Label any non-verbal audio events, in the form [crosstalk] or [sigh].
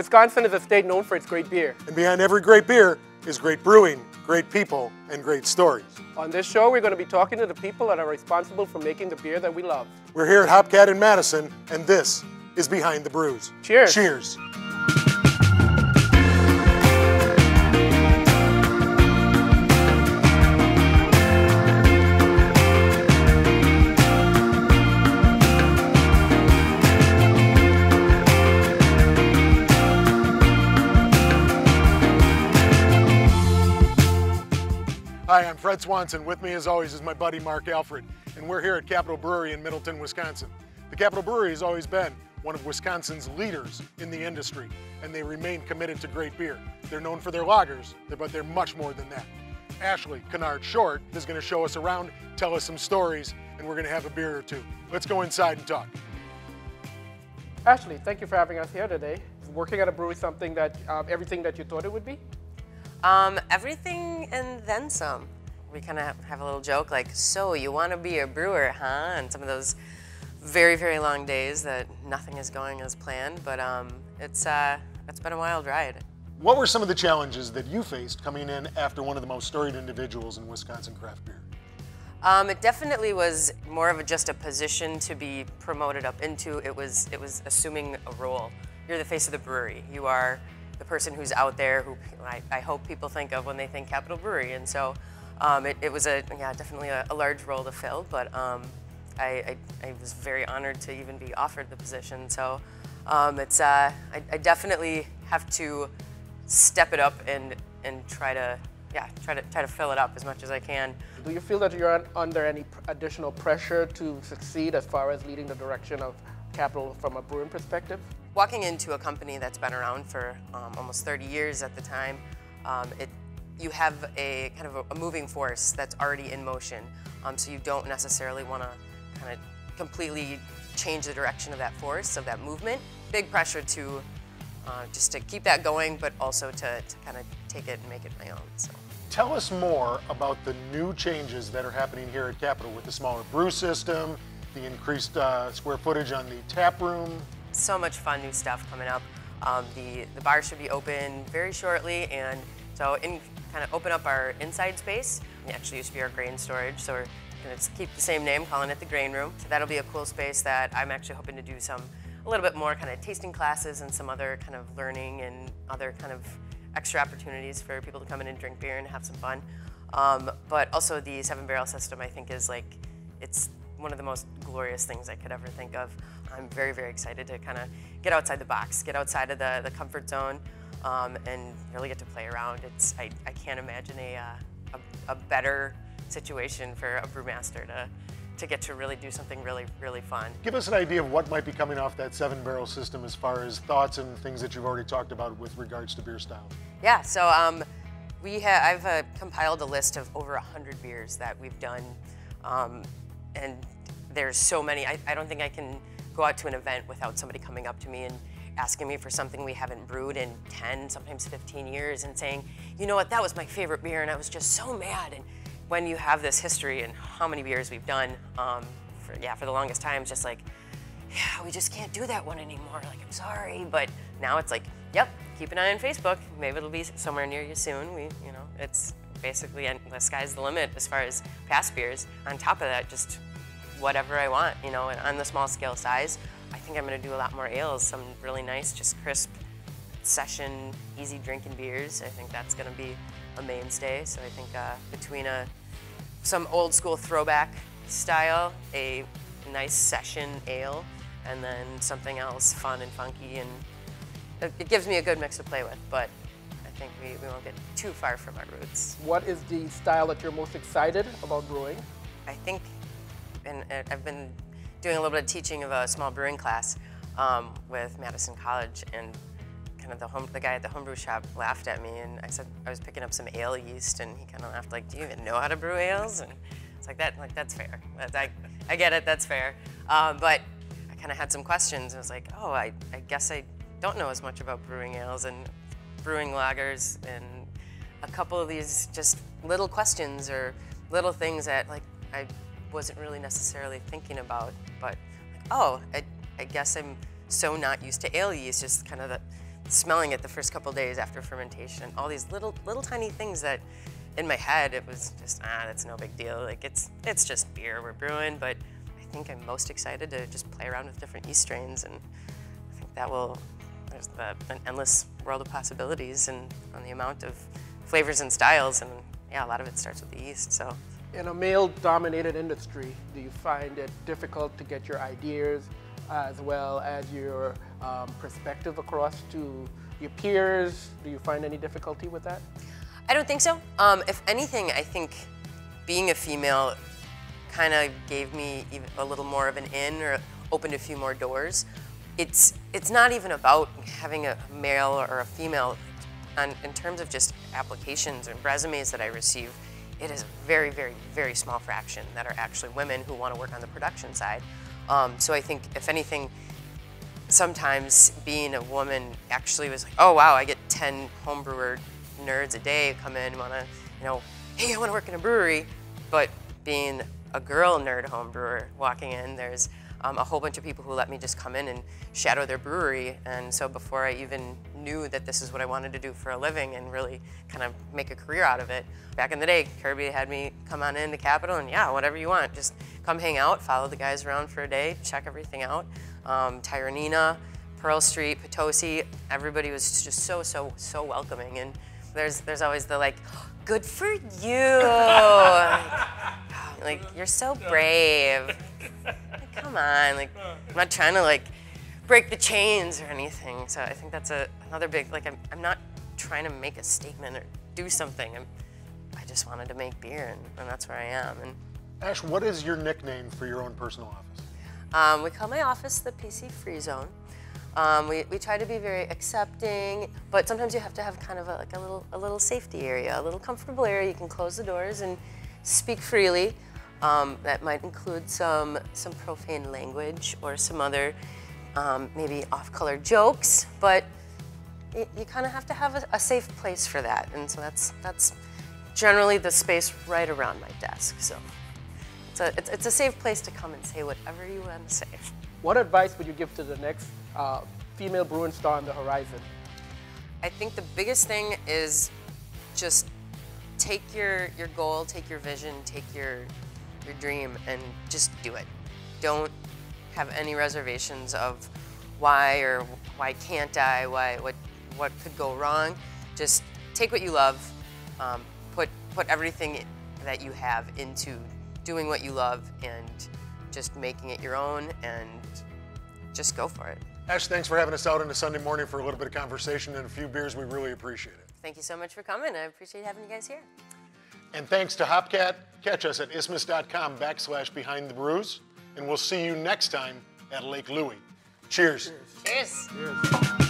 Wisconsin is a state known for its great beer. And behind every great beer is great brewing, great people, and great stories. On this show, we're going to be talking to the people that are responsible for making the beer that we love. We're here at HopCat in Madison, and this is Behind the Brews. Cheers. Cheers. Hi, I'm Fred Swanson. With me, as always, is my buddy Mark Alfred, and we're here at Capital Brewery in Middleton, Wisconsin. The Capital Brewery has always been one of Wisconsin's leaders in the industry, and they remain committed to great beer. They're known for their lagers, but they're much more than that. Ashley Kinart-Short is going to show us around, tell us some stories, and we're going to have a beer or two. Let's go inside and talk. Ashley, thank you for having us here today. Working at a brewery, something that um, everything that you thought it would be? Um, everything and then some. We kind of have a little joke like, so you want to be a brewer, huh? And some of those very, very long days that nothing is going as planned, but um, it's, uh, it's been a wild ride. What were some of the challenges that you faced coming in after one of the most storied individuals in Wisconsin craft beer? Um, it definitely was more of a, just a position to be promoted up into. It was, it was assuming a role. You're the face of the brewery. You are person who's out there who I, I hope people think of when they think Capital Brewery. And so um, it, it, was a, yeah, definitely a, a, large role to fill, but um, I, I, I, was very honored to even be offered the position. So um, it's, uh, I, definitely have to step it up and, and try to, yeah, try to, try to fill it up as much as I can. Do you feel that you're under any additional pressure to succeed as far as leading the direction of Capital from a brewing perspective? Walking into a company that's been around for um, almost 30 years at the time, um, it, you have a kind of a, a, moving force that's already in motion. Um, so you don't necessarily want to kind of completely change the direction of that force, of that movement. Big pressure to uh, just to keep that going, but also to, to kind of take it and make it my own. So. Tell us more about the new changes that are happening here at Capital with the smaller brew system, the increased uh, square footage on the tap room, so much fun new stuff coming up. Um, the, the bar should be open very shortly and so in kind of open up our inside space. It actually used to be our grain storage, so we're going to keep the same name, calling it the grain room. So that'll be a cool space that I'm actually hoping to do some, a little bit more kind of tasting classes and some other kind of learning and other kind of extra opportunities for people to come in and drink beer and have some fun. Um, but also the seven barrel system I think is like, it's one of the most glorious things I could ever think of. I'm very, very excited to kind of get outside the box, get outside of the, the comfort zone, um, and really get to play around. It's, I, I can't imagine a, uh, a, a, better situation for a brewmaster to, to get to really do something really, really fun. Give us an idea of what might be coming off that seven barrel system as far as thoughts and things that you've already talked about with regards to beer style. Yeah, so um, we have, I've uh, compiled a list of over 100 beers that we've done um, and there's so many. I, I don't think I can go out to an event without somebody coming up to me and asking me for something we haven't brewed in 10, sometimes 15 years and saying, you know what, that was my favorite beer and I was just so mad. And when you have this history and how many beers we've done, um, for, yeah, for the longest time, it's just like, yeah, we just can't do that one anymore. Like, I'm sorry. But now it's like, yep, keep an eye on Facebook. Maybe it'll be somewhere near you soon. We, you know, it's basically and the sky's the limit as far as past beers. On top of that, just whatever I want, you know, and on the small scale size. I think I'm going to do a lot more ales, some really nice, just crisp, session, easy drinking beers. I think that's going to be a mainstay. So I think uh, between a some old school throwback style, a nice session ale, and then something else fun and funky, and it, it gives me a good mix to play with. But we, we won't get too far from our roots. What is the style that you're most excited about brewing? I think and I've been doing a little bit of teaching of a small brewing class um, with Madison College, and kind of the home, the guy at the homebrew shop laughed at me, and I said I was picking up some ale yeast, and he kind of laughed like, "Do you even know how to brew ales?" And it's like that, like that's fair. I, I get it, that's fair. Um, but I kind of had some questions. I was like, "Oh, I, I guess I don't know as much about brewing ales and brewing lagers, and a couple of these just little questions or little things that like I wasn't really necessarily thinking about, but like, oh, I, I, guess I'm so not used to ale yeast, just kind of the smelling it the first couple days after fermentation. All these little, little tiny things that in my head, it was just, ah, that's no big deal. Like it's, it's just beer we're brewing, but I think I'm most excited to just play around with different yeast strains and I think that will, there's the, an endless world of possibilities and on the amount of flavors and styles and yeah, a lot of it starts with the yeast, so. In a male-dominated industry, do you find it difficult to get your ideas as well as your um, perspective across to your peers? Do you find any difficulty with that? I don't think so. Um, if anything, I think being a female kind of gave me a little more of an in or opened a few more doors. It's, it's not even about having a male or a female. In terms of just applications and resumes that I receive, it is a very, very, very small fraction that are actually women who want to work on the production side. Um, so I think, if anything, sometimes being a woman actually was like, oh wow, I get 10 homebrewer nerds a day come in, want to, you know, hey, I want to work in a brewery. But being a girl nerd homebrewer walking in, there's um, a whole bunch of people who let me just come in and shadow their brewery. And so before I even knew that this is what I wanted to do for a living and really kind of make a career out of it, back in the day, Kirby had me come on in into Capital and yeah, whatever you want, just come hang out, follow the guys around for a day, check everything out. Um, Tyranena, Pearl Street, Potosi, everybody was just so, so, so welcoming. And there's, there's always the like, good for you. [laughs] [laughs] like, you're so brave. Like, come on, like, I'm not trying to like break the chains or anything. So I think that's a, another big, like, I'm, I'm not trying to make a statement or do something. I'm, I just wanted to make beer, and, and that's where I am. And Ash, what is your nickname for your own personal office? Um, we call my office the PC Free Zone. Um, we, we try to be very accepting, but sometimes you have to have kind of a, like a little, a little safety area, a little comfortable area. You can close the doors and speak freely. Um, that might include some, some profane language or some other um, maybe off-color jokes, but it, you kind of have to have a, a, safe place for that. And so that's, that's generally the space right around my desk. So it's a, it's, it's a safe place to come and say whatever you want to say. What advice would you give to the next uh, female Bruin star on the horizon? I think the biggest thing is just take your, your goal, take your vision, take your, your dream, and just do it. Don't have any reservations of why or why can't I, why, what, what could go wrong. Just take what you love, um, put, put everything that you have into doing what you love and just making it your own and just go for it. Ash, thanks for having us out on a Sunday morning for a little bit of conversation and a few beers. We really appreciate it. Thank you so much for coming. I appreciate having you guys here. And thanks to HopCat. Catch us at isthmus.com backslash behind the brews. And we'll see you next time at Lake Louie. Cheers. Cheers. Cheers. Cheers.